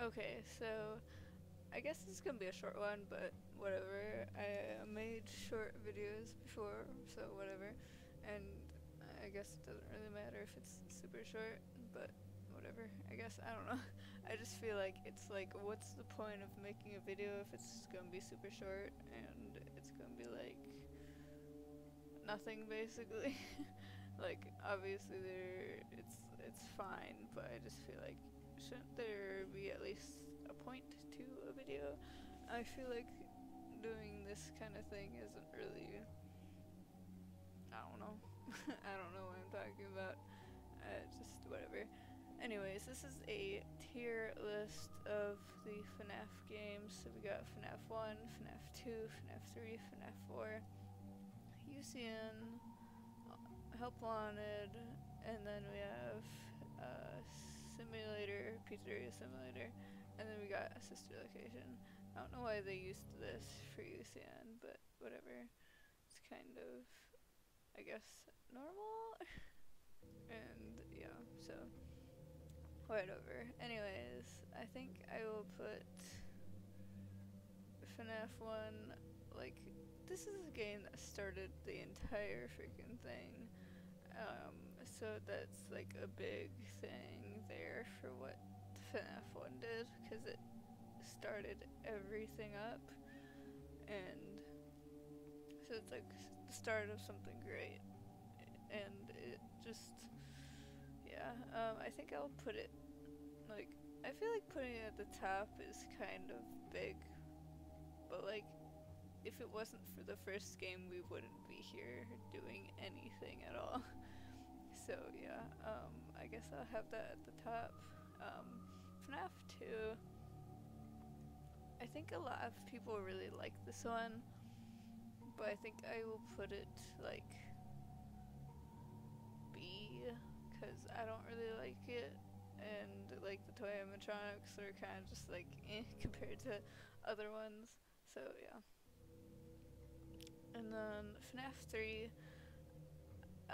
Okay, so I guess this is gonna be a short one, but whatever. I made short videos before, so whatever. And I guess it doesn't really matter if it's super short, but whatever. I guess I don't know. I just feel like it's like, what's the point of making a video if it's gonna be super short and it's gonna be like nothing basically. like obviously there, it's it's fine, but I just feel like shouldn't there be at least a point to a video? I feel like doing this kind of thing isn't really. I don't know. I don't know what I'm talking about. Uh, just whatever. Anyways, this is a tier list of the FNAF games. So we got FNAF 1, FNAF 2, FNAF 3, FNAF 4, UCN, Help Wanted, and then we have uh, Simulator, Pizzeria Simulator, and then we got a sister location. I don't know why they used this for UCN, but whatever. It's kind of, I guess, normal. and yeah, so whatever. Anyways, I think I will put FNAF 1, like, this is a game that started the entire freaking thing. Um, so that's like a big thing there for what FNAF 1 did, because it started everything up. And so it's like the start of something great. And it just, yeah, um, I think I'll put it, like, I feel like putting it at the top is kind of big, but like, if it wasn't for the first game, we wouldn't be here doing anything at all. so yeah, um, I guess I'll have that at the top. Um, FNAF 2, I think a lot of people really like this one, but I think I will put it like B, because I don't really like it, and like the toy animatronics are kind of just like eh, compared to other ones, so yeah. And then FNAF 3,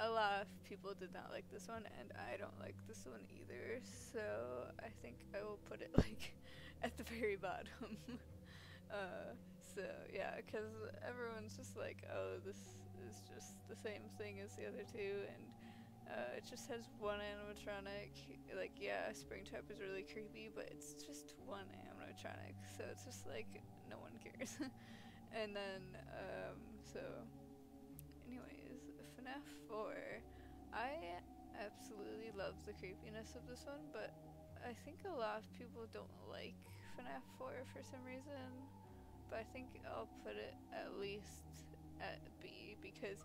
a lot of people did not like this one, and I don't like this one either, so I think I will put it like at the very bottom. uh, so yeah, because everyone's just like, oh, this is just the same thing as the other two, and uh, it just has one animatronic. Like, yeah, Springtrap is really creepy, but it's just one animatronic, so it's just like, no one cares. and then, um, so, anyways, FNAF 4. I absolutely love the creepiness of this one, but I think a lot of people don't like FNAF 4 for some reason. But I think I'll put it at least at B because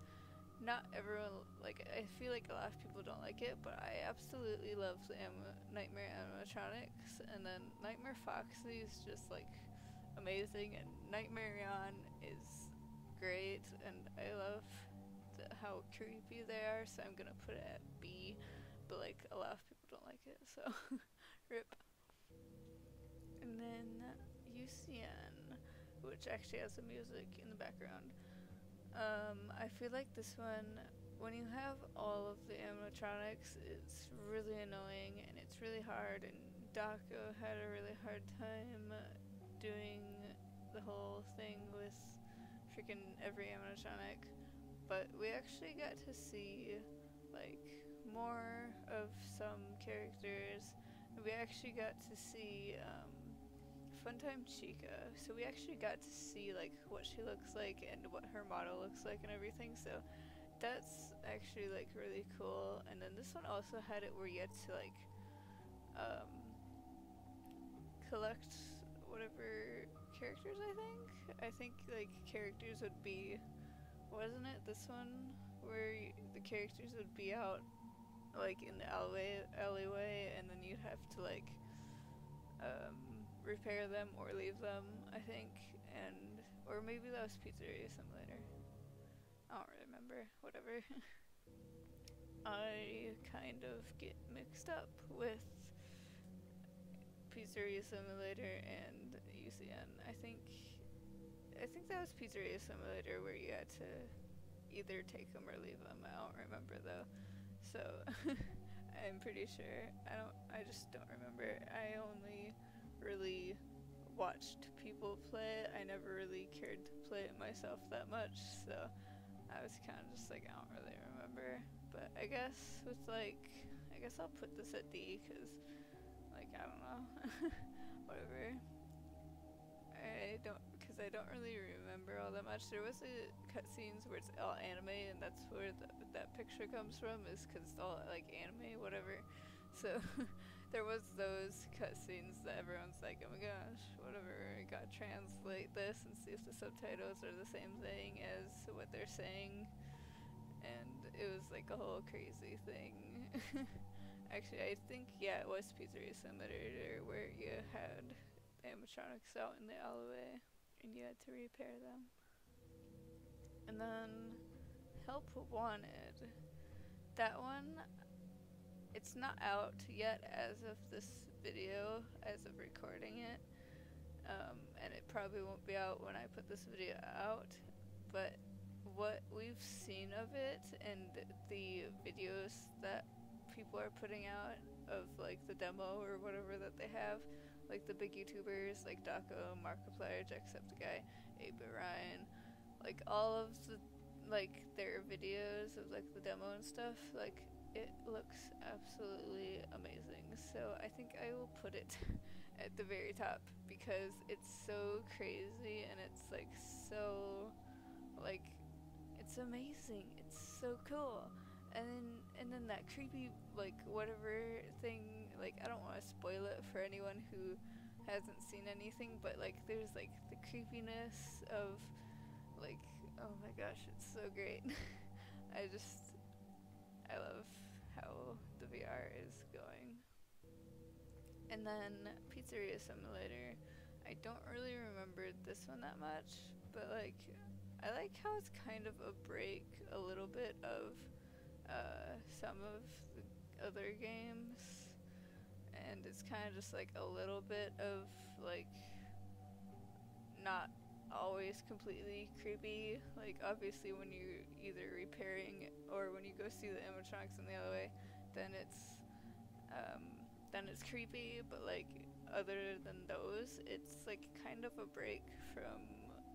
not everyone like I feel like a lot of people don't like it, but I absolutely love the Nightmare animatronics, and then Nightmare Foxy is just like amazing, and Nightmare is great, and I love how creepy they are, so I'm gonna put it at B, but like a lot of people don't like it, so rip. And then UCN, which actually has the music in the background. Um, I feel like this one, when you have all of the animatronics, it's really annoying and it's really hard, and Dawko had a really hard time doing the whole thing with freaking every animatronic. But we actually got to see, like, more of some characters. We actually got to see, um, Funtime Chica. So we actually got to see like what she looks like and what her model looks like and everything. So that's actually like really cool. And then this one also had it where you had to like um, collect whatever characters. I think. I think like characters would be, wasn't it this one where the characters would be out like in the alleyway, alleyway, and then you'd have to like. Um, repair them or leave them, I think, and or maybe that was Pizzeria Simulator. I don't really remember. Whatever. I kind of get mixed up with Pizzeria Simulator and UCN. I think I think that was Pizzeria Simulator where you had to either take them or leave them. I don't remember though. So I'm pretty sure. I don't I just don't remember. I only really watched people play it. I never really cared to play it myself that much, so I was kind of just like, I don't really remember. But I guess with like, I guess I'll put this at D because, like, I don't know, whatever. I don't, I don't really remember all that much. There was a cutscenes where it's all anime, and that's where the, that picture comes from, is because it's all like anime, whatever. So there was those cutscenes that everyone's like, oh my gosh, whatever. I gotta translate this and see if the subtitles are the same thing as what they're saying. And it was like a whole crazy thing. Actually, I think, yeah, it was Pizzeria Simulator where you had animatronics out in the alleyway and you had to repair them. And then Help Wanted. That one, it's not out yet as of this video, as of recording it. Um, and it probably won't be out when I put this video out. But what we've seen of it and the videos that people are putting out of like the demo or whatever that they have, like the big YouTubers like Dawko, Markiplier, Jacksepticeye, 8-Bit Ryan, like all of the like their videos of like the demo and stuff, like it looks absolutely amazing. So I think I will put it at the very top because it's so crazy and it's like so like it's amazing. It's so cool. And then that creepy like whatever thing like I don't want to spoil it for anyone who hasn't seen anything but like there's like the creepiness of like oh my gosh, it's so great. I just I love how the VR is going. And then Pizzeria Simulator. I don't really remember this one that much, but like I like how it's kind of a break a little bit of uh, some of the other games, and it's kind of just like a little bit of like not always completely creepy. Like obviously when you're either repairing or when you go see the animatronics in the other way, then it's um, then it's creepy. But like other than those, it's like kind of a break from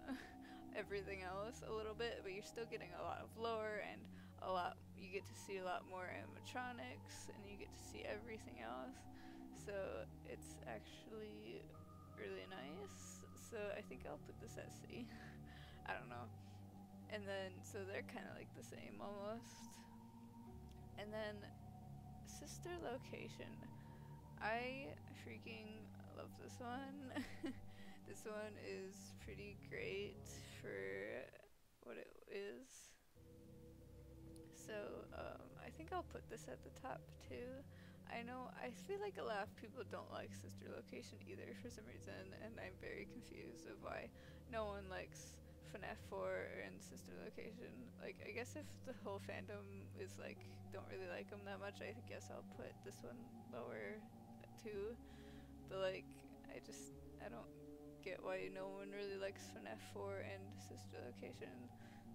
everything else a little bit, but you're still getting a lot of lore and a lot. You get to see a lot more animatronics, and you get to see everything else. So it's actually really nice. So I think I'll put this at C. I don't know. And then so they're kind of like the same almost. And then sister location. I freaking love this one. this one is pretty great I'll put this at the top too. I know I feel like a lot of people don't like Sister Location either for some reason, and I'm very confused of why no one likes FNAF 4 and Sister Location. Like, I guess if the whole fandom is like don't really like them that much, I guess I'll put this one lower too. But like, I just I don't get why no one really likes FNAF 4 and Sister Location.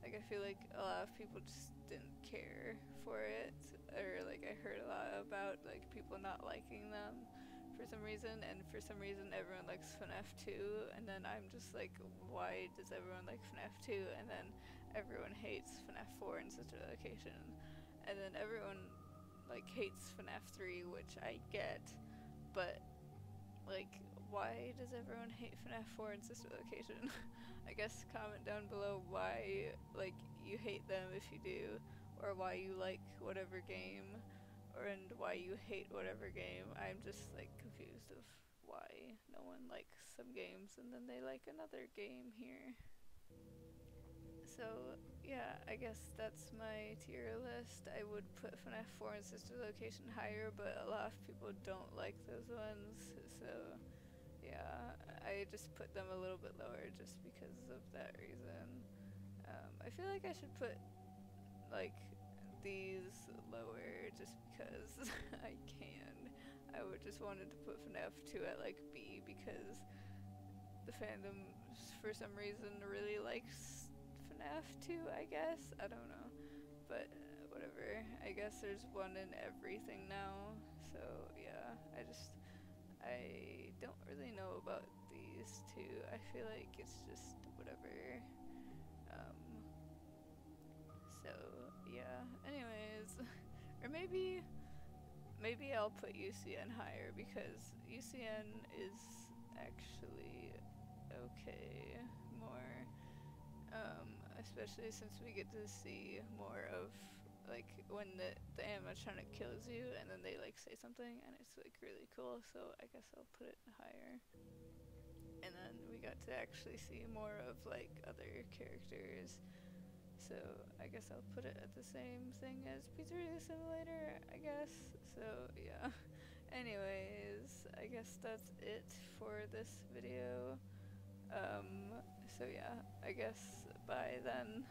Like I feel like a lot of people just didn't care for it, or like I heard a lot about like people not liking them for some reason, and for some reason everyone likes FNAF 2, and then I'm just like, why does everyone like FNAF 2? And then everyone hates FNAF 4 in Sister Location, and then everyone like hates FNAF 3, which I get, but like why does everyone hate FNAF 4 and Sister Location? I guess comment down below why like you hate them if you do, or why you like whatever game, or and why you hate whatever game. I'm just like confused of why no one likes some games and then they like another game here. So yeah, I guess that's my tier list. I would put FNAF 4 and Sister Location higher, but a lot of people don't like those ones, I just put them a little bit lower just because of that reason. Um, I feel like I should put like these lower just because I can. I would just wanted to put FNAF 2 at like B because the fandom for some reason really likes FNAF 2, I guess. I don't know. But uh, whatever. I guess there's one in everything now. So yeah, I just I don't really know too. I feel like it's just whatever. Um, so yeah. Anyways, or maybe maybe I'll put UCN higher because UCN is actually okay more. Um, especially since we get to see more of like when the the animatronic kills you and then they like say something and it's like really cool. So I guess I'll put it higher. And then we got to actually see more of like other characters. So I guess I'll put it at the same thing as Pizzeria Simulator, I guess. So yeah. Anyways, I guess that's it for this video. Um, so yeah, I guess bye then.